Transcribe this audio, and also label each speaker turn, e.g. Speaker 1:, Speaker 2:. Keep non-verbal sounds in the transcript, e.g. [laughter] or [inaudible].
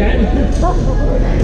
Speaker 1: again. [laughs]